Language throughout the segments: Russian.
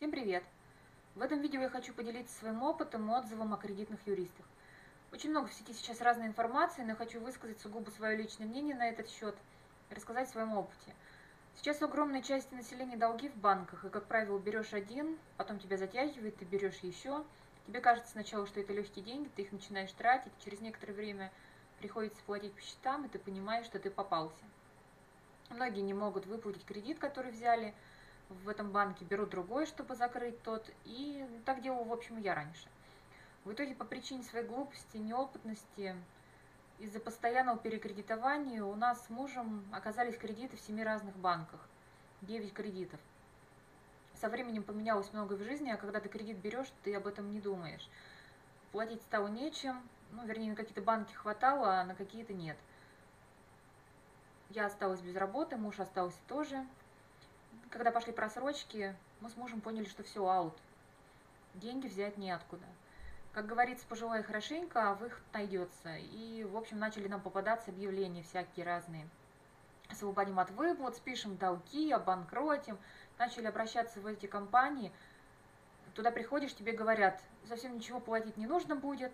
Всем привет! В этом видео я хочу поделиться своим опытом и отзывом о кредитных юристах. Очень много в сети сейчас разной информации, но я хочу высказать сугубо свое личное мнение на этот счет и рассказать о своем опыте. Сейчас у огромной части населения долги в банках, и, как правило, берешь один, потом тебя затягивает, ты берешь еще. Тебе кажется сначала, что это легкие деньги, ты их начинаешь тратить, через некоторое время приходится платить по счетам, и ты понимаешь, что ты попался. Многие не могут выплатить кредит, который взяли в этом банке, берут другой, чтобы закрыть тот, и так делал, в общем, я раньше. В итоге по причине своей глупости, неопытности, из-за постоянного перекредитования у нас с мужем оказались кредиты в семи разных банках. 9 кредитов. Со временем поменялось многое в жизни, а когда ты кредит берешь, ты об этом не думаешь. Платить стало нечем, ну, вернее, на какие-то банки хватало, а на какие-то нет. Я осталась без работы, муж остался тоже. Когда пошли просрочки, мы с мужем поняли, что все аут. Деньги взять неоткуда. Как говорится, пожелай хорошенько, а выход найдется. И, в общем, начали нам попадаться объявления всякие разные. Освободим от выплат, спишем долги, обанкротим. Начали обращаться в эти компании. Туда приходишь, тебе говорят, совсем ничего платить не нужно будет,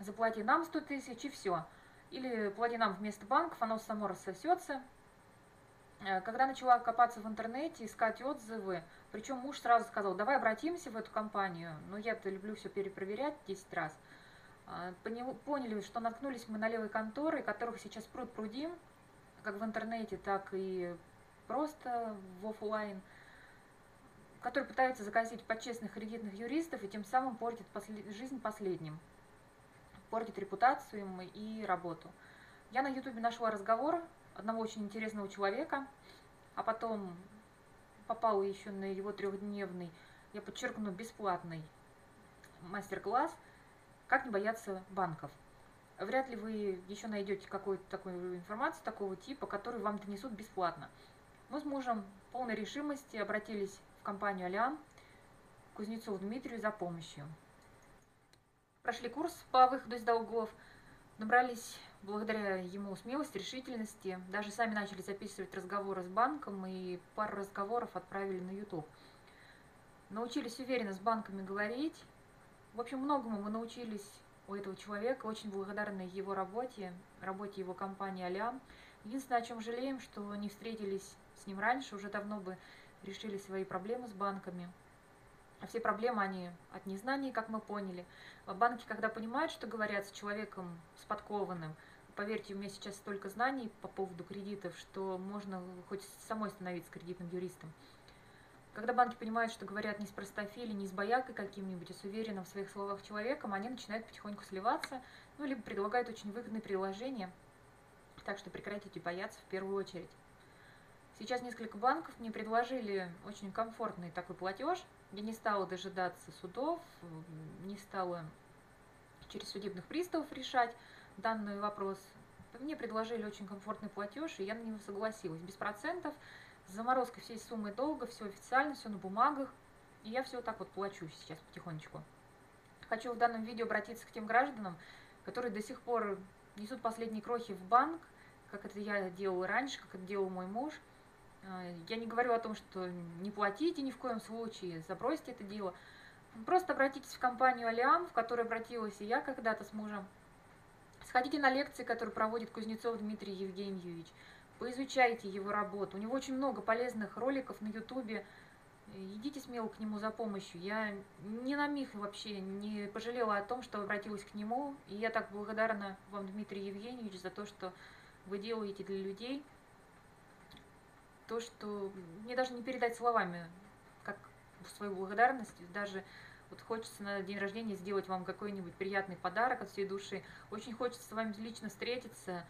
заплати нам 100 тысяч и все. Или плати нам вместо банков, оно само рассосется. Э, когда начала копаться в интернете, искать отзывы, причем муж сразу сказал, давай обратимся в эту компанию, но я-то люблю все перепроверять 10 раз, э, поняли, что наткнулись мы на левые конторы, которых сейчас пруд прудим, как в интернете, так и просто в офлайн, которые пытаются закосить под честных кредитных юристов и тем самым портят послед... жизнь последним, портят репутацию им и работу. Я на ютубе нашла разговор одного очень интересного человека, а потом попала еще на его трехдневный, я подчеркну, бесплатный мастер-класс «Как не бояться банков». Вряд ли вы еще найдете какую-то такую информацию такого типа, которую вам донесут бесплатно. Мы с мужем полной решимости обратились в компанию «Алиан» Кузнецову Дмитрию за помощью. Прошли курс по выходу из долгов – Набрались благодаря ему смелости, решительности. Даже сами начали записывать разговоры с банком и пару разговоров отправили на YouTube. Научились уверенно с банками говорить. В общем, многому мы научились у этого человека. Очень благодарны его работе, работе его компании «Алям». Единственное, о чем жалеем, что не встретились с ним раньше, уже давно бы решили свои проблемы с банками. А все проблемы, они от незнания, как мы поняли. Банки, когда понимают, что говорят с человеком, с подкованным, поверьте, у меня сейчас столько знаний по поводу кредитов, что можно хоть самой становиться кредитным юристом. Когда банки понимают, что говорят не с простофили, не с боякой каким-нибудь, а с уверенным в своих словах человеком, они начинают потихоньку сливаться, ну, либо предлагают очень выгодные приложения. Так что прекратите бояться в первую очередь. Сейчас несколько банков мне предложили очень комфортный такой платеж. Я не стала дожидаться судов, не стала через судебных приставов решать данный вопрос. Мне предложили очень комфортный платеж, и я на него согласилась. Без процентов, с заморозкой всей суммы долга, все официально, все на бумагах. И я все вот так вот плачу сейчас потихонечку. Хочу в данном видео обратиться к тем гражданам, которые до сих пор несут последние крохи в банк, как это я делала раньше, как это делал мой муж – я не говорю о том, что не платите ни в коем случае, забросьте это дело. Просто обратитесь в компанию Алиам, в которую обратилась и я когда-то с мужем. Сходите на лекции, которые проводит Кузнецов Дмитрий Евгеньевич. Поизучайте его работу. У него очень много полезных роликов на ютубе. Идите смело к нему за помощью. Я ни на миг вообще не пожалела о том, что обратилась к нему. И я так благодарна вам, Дмитрий Евгеньевич, за то, что вы делаете для людей то, что мне даже не передать словами, как свою благодарность, даже вот хочется на день рождения сделать вам какой-нибудь приятный подарок от всей души. Очень хочется с вами лично встретиться,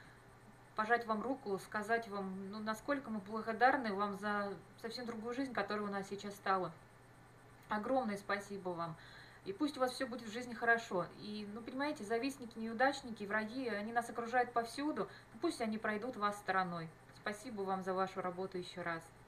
пожать вам руку, сказать вам, ну, насколько мы благодарны вам за совсем другую жизнь, которая у нас сейчас стала. Огромное спасибо вам. И пусть у вас все будет в жизни хорошо. И, ну, понимаете, завистники, неудачники, враги, они нас окружают повсюду. Пусть они пройдут вас стороной. Спасибо вам за вашу работу еще раз.